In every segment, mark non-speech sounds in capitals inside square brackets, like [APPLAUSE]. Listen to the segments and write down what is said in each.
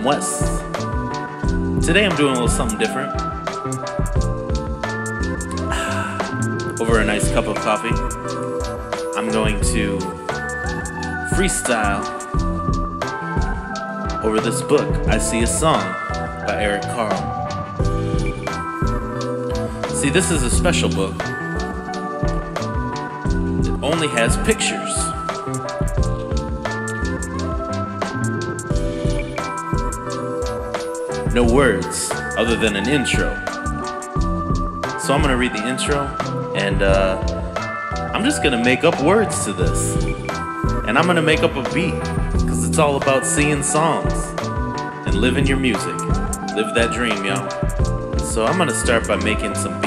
I'm Wes. Today I'm doing a little something different. [SIGHS] Over a nice cup of coffee, I'm going to freestyle over this book, I See a Song by Eric Carle. See, this is a special book. It only has pictures. No words other than an intro. So I'm gonna read the intro and uh, I'm just gonna make up words to this. And I'm gonna make up a beat because it's all about seeing songs and living your music. Live that dream, y'all. So I'm gonna start by making some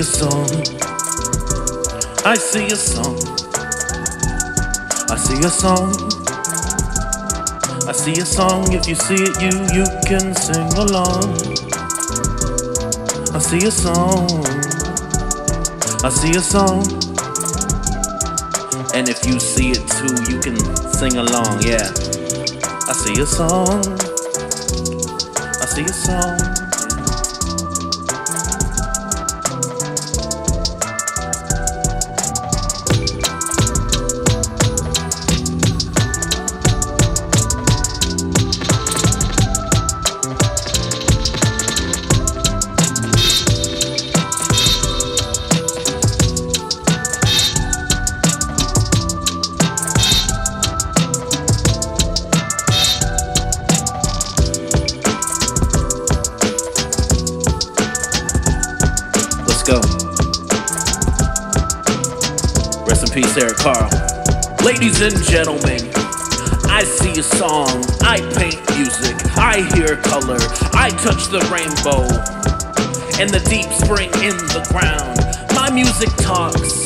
a song. I see a song. I see a song. I see a song. If you see it, you you can sing along. I see a song. I see a song. And if you see it too, you can sing along. Yeah. I see a song. I see a song. Go. Rest in peace, Eric Carle. Ladies and gentlemen, I see a song, I paint music, I hear color, I touch the rainbow, and the deep spring in the ground. My music talks,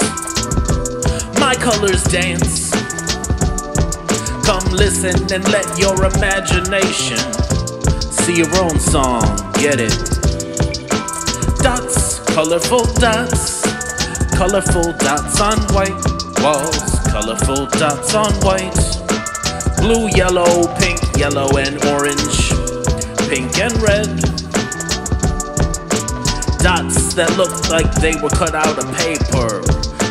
my colors dance. Come listen and let your imagination see your own song, get it? dots, colorful dots, colorful dots on white walls, colorful dots on white, blue, yellow, pink, yellow, and orange, pink and red. Dots that look like they were cut out of paper.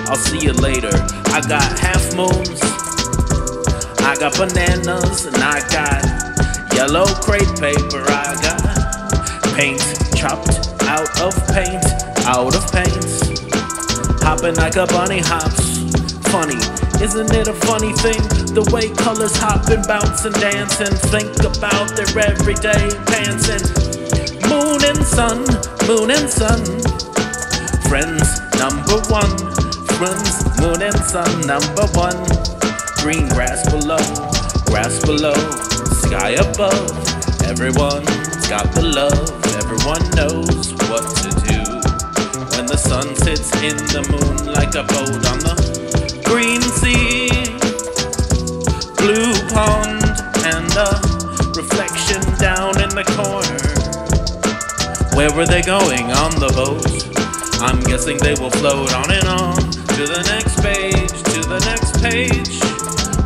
I'll see you later. I got half moons, I got bananas, and I got yellow crepe paper. I got paint chopped out of paint, out of paint. Hopping like a bunny hops. Funny, isn't it a funny thing? The way colors hop and bounce and dance and think about their everyday pants and moon and sun, moon and sun. Friends number one, friends, moon and sun number one. Green grass below, grass below, sky above. Everyone's got the love, everyone knows what to do. The sun sits in the moon like a boat on the green sea, blue pond, and a reflection down in the corner. Where were they going on the boat? I'm guessing they will float on and on to the next page, to the next page,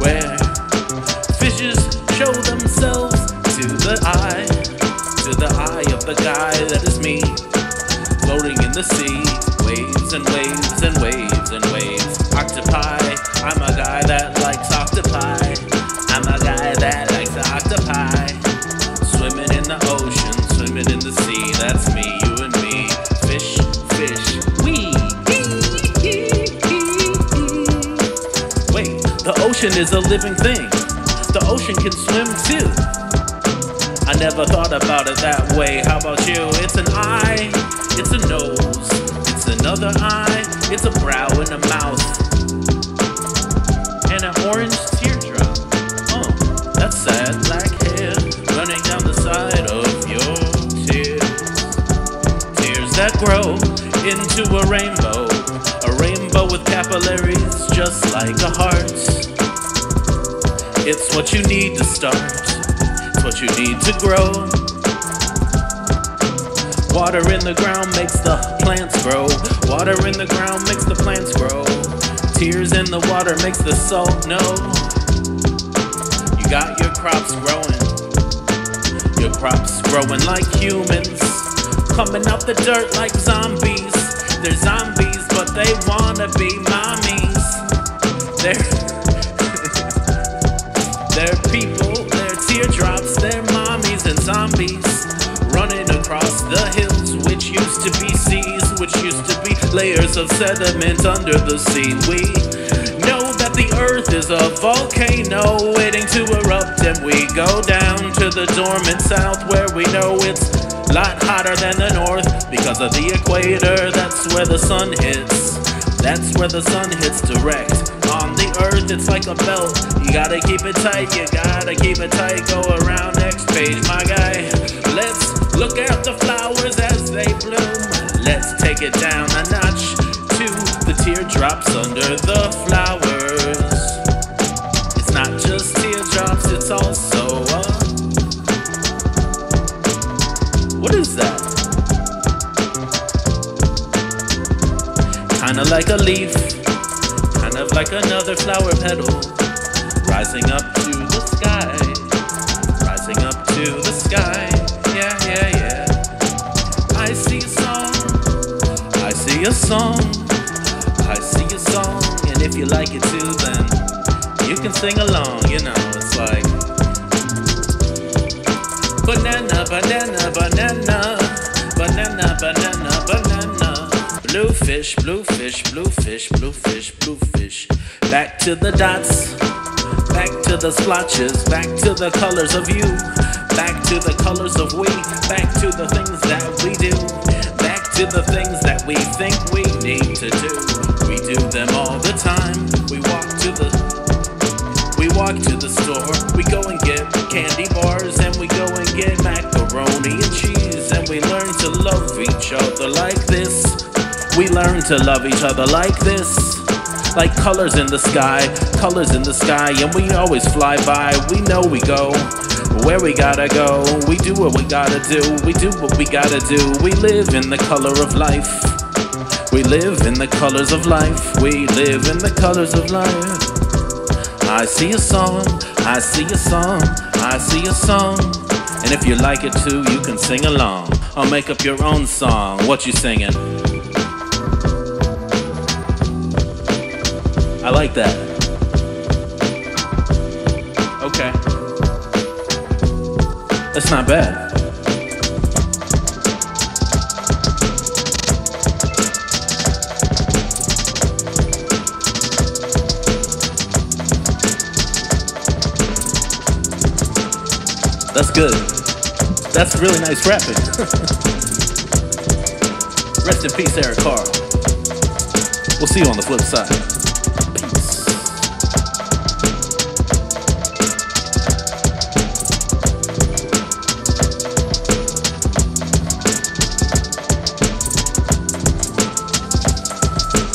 where fishes show themselves to the eye, to the eye of the guy that is me, the sea, waves and waves and waves and waves. Octopi, I'm a guy that likes octopi. I'm a guy that likes octopi. Swimming in the ocean, swimming in the sea, that's me, you and me. Fish, fish, we. Wait, the ocean is a living thing. The ocean can swim too. I never thought about it that way. How about you? It's an eye, it's a nose, it's another eye, it's a brow and a mouth, and an orange teardrop. Oh, that's sad black hair running down the side of your tears. Tears that grow into a rainbow, a rainbow with capillaries just like a heart. It's what you need to start what you need to grow. Water in the ground makes the plants grow. Water in the ground makes the plants grow. Tears in the water makes the salt know. You got your crops growing. Your crops growing like humans. Coming out the dirt like zombies. They're zombies, but they wanna be mommies. They're layers of sediment under the sea. We know that the earth is a volcano waiting to erupt, and we go down to the dormant south where we know it's a lot hotter than the north because of the equator. That's where the sun hits. That's where the sun hits direct. On the earth, it's like a belt. You gotta keep it tight, you gotta keep it tight. Go around next page, my guy. Let's look at the flowers as they bloom. Let's take it down teardrops under the flowers. It's not just teardrops, it's also uh, what is that? Kinda like a leaf, kind of like another flower petal, rising up to the sky, rising up to the sky. Yeah, yeah, yeah. I see a song, I see a song, if you like it too, then you can sing along. You know, it's like banana, banana, banana, banana, banana, banana. Blue fish, blue fish, blue fish, blue fish, blue fish. Back to the dots, back to the splotches, back to the colors of you, back to the colors of we, back to the things that we do, back to the things that we think we need to do. We do them all the time. We walk to the we walk to the store, we go and get candy bars, and we go and get macaroni and cheese, and we learn to love each other like this. We learn to love each other like this. Like colors in the sky, colors in the sky, and we always fly by. We know we go where we gotta go. We do what we gotta do, we do what we gotta do. We live in the color of life. We live in the colors of life. We live in the colors of life. I see a song, I see a song, I see a song. And if you like it too, you can sing along. Or make up your own song. What you singing? I like that. Okay. That's not bad. Good. That's really nice rapping. [LAUGHS] Rest in peace, Eric Carle. We'll see you on the flip side.